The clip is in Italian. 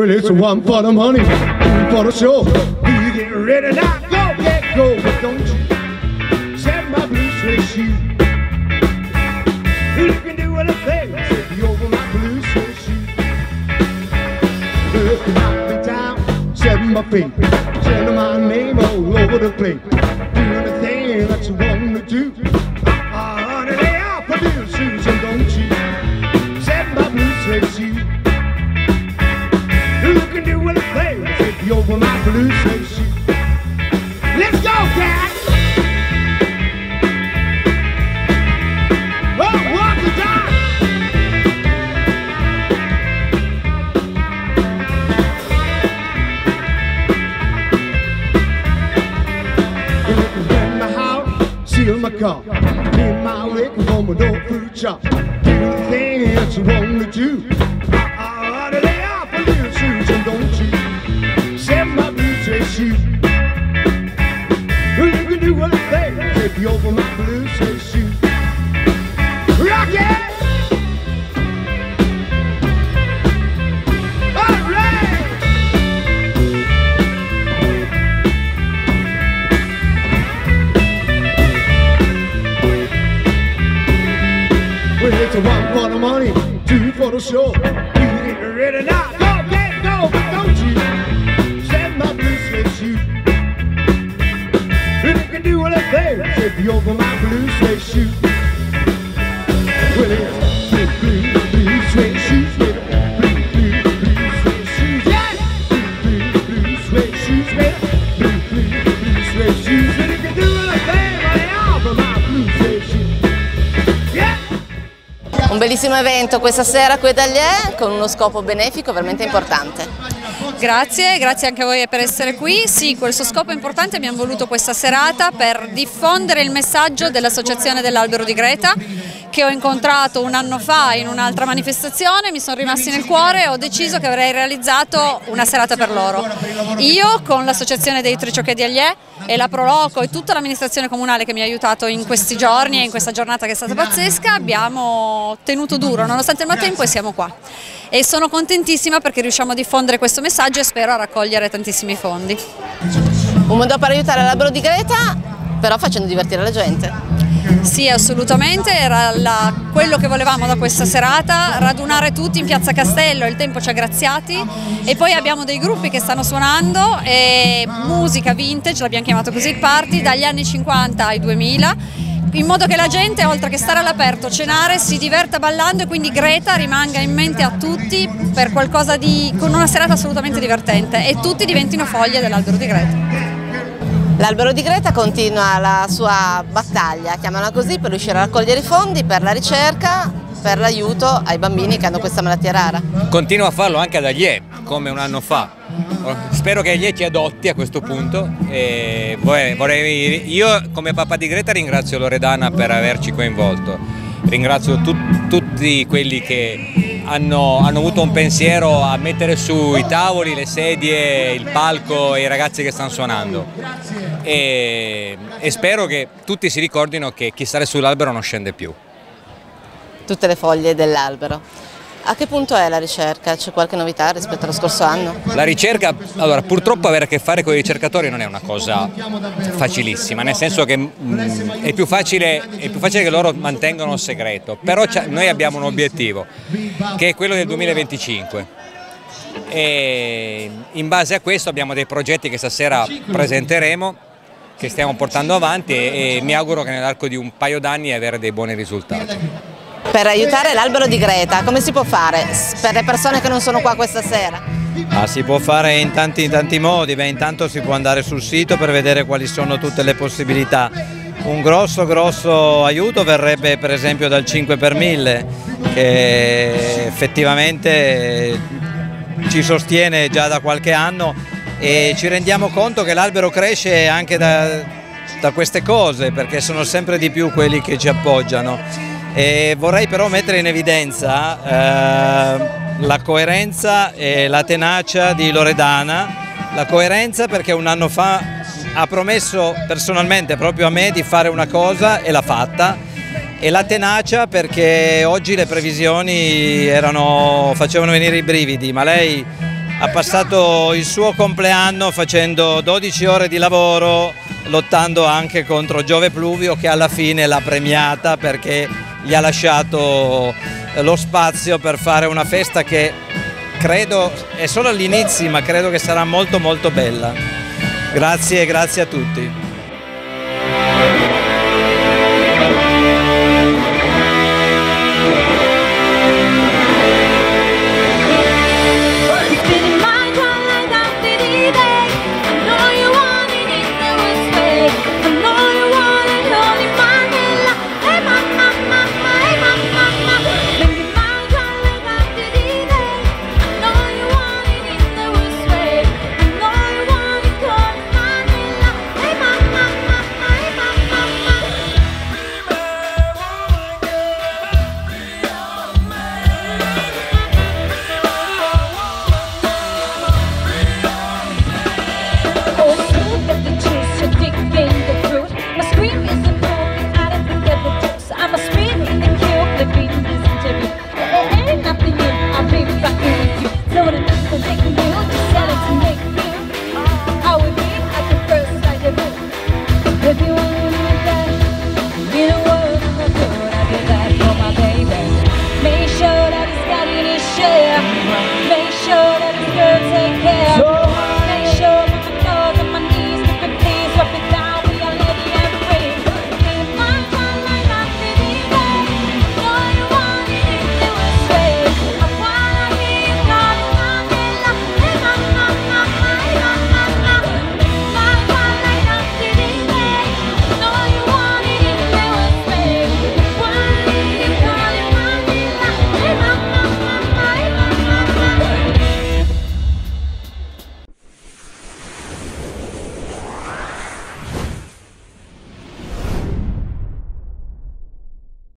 Well, it's one for the money, two for the show. You get ready now? Go, get go, but don't you set my blue suede shoe. You can do anything, take you over my blue suede shoe. If you knock me down, set my feet, send my name all over the place. Do anything that you want to do. Car, in my liquor for my door food shop. Do the thing that you want to do. I ought to lay off little shoes and don't you set my blue suede shoe. You do over my blue sure you get ready now. Y'all can't go, but don't you send my blue suede shoe. And it can do anything if you're my blue suede shoe. Well, it's Un bellissimo evento questa sera qui ad Allier con uno scopo benefico veramente importante. Grazie, grazie anche a voi per essere qui. Sì, questo scopo importante, abbiamo voluto questa serata per diffondere il messaggio dell'Associazione dell'Albero di Greta che ho incontrato un anno fa in un'altra manifestazione, mi sono rimasti nel cuore e ho deciso che avrei realizzato una serata per loro. Io con l'Associazione dei Triciocche di Allier e la Proloco e tutta l'amministrazione comunale che mi ha aiutato in questi giorni e in questa giornata che è stata pazzesca abbiamo tenuto duro nonostante il maltempo e siamo qua. E sono contentissima perché riusciamo a diffondere questo messaggio e spero a raccogliere tantissimi fondi. Un modo per aiutare l'albero di Greta, però facendo divertire la gente. Sì, assolutamente, era la- quello che volevamo da questa serata, radunare tutti in Piazza Castello, il tempo ci ha graziati e poi abbiamo dei gruppi che stanno suonando e musica vintage, l'abbiamo chiamato così party, dagli anni 50 ai 2000 in modo che la gente oltre che stare all'aperto, cenare, si diverta ballando e quindi Greta rimanga in mente a tutti per qualcosa di, con una serata assolutamente divertente e tutti diventino foglie dell'albero di Greta. L'albero di Greta continua la sua battaglia, chiamala così, per riuscire a raccogliere i fondi per la ricerca, per l'aiuto ai bambini che hanno questa malattia rara. Continua a farlo anche ad Aglie, come un anno fa. Spero che Aglie ci adotti a questo punto. Vorrei- vorrei- io come papà di Greta ringrazio Loredana per averci coinvolto. Ringrazio tut- tutti quelli che hanno, hanno avuto un pensiero a mettere su i tavoli, le sedie, il palco e i ragazzi che stanno suonando. E, e spero che tutti si ricordino che chi sale sull'albero non scende più. Tutte le foglie dell'albero. A che punto è la ricerca? C'è qualche novità rispetto allo scorso anno? La ricerca, allora purtroppo avere a che fare con i ricercatori non è una cosa facilissima, nel senso che mm, è, più facile, è più facile che loro mantengano il segreto, però noi abbiamo un obiettivo che è quello del 2025 e in base a questo abbiamo dei progetti che stasera presenteremo, che stiamo portando avanti e, e mi auguro che nell'arco di un paio d'anni avere dei buoni risultati. Per aiutare l'albero di Greta, come si può fare per le persone che non sono qua questa sera? Ah, si può fare in tanti, in tanti modi, Beh, intanto si può andare sul sito per vedere quali sono tutte le possibilità. Un grosso grosso aiuto verrebbe per esempio dal 5 per 1000 che effettivamente ci sostiene già da qualche anno e ci rendiamo conto che l'albero cresce anche da, da queste cose perché sono sempre di più quelli che ci appoggiano. E vorrei però mettere in evidenza eh, la coerenza e la tenacia di Loredana, la coerenza perché un anno fa ha promesso personalmente proprio a me di fare una cosa e l'ha fatta e la tenacia perché oggi le previsioni erano, facevano venire i brividi, ma lei ha passato il suo compleanno facendo 12 ore di lavoro, lottando anche contro Giove Pluvio che alla fine l'ha premiata perché gli ha lasciato lo spazio per fare una festa che credo è solo all'inizio ma credo che sarà molto molto bella. Grazie, grazie a tutti.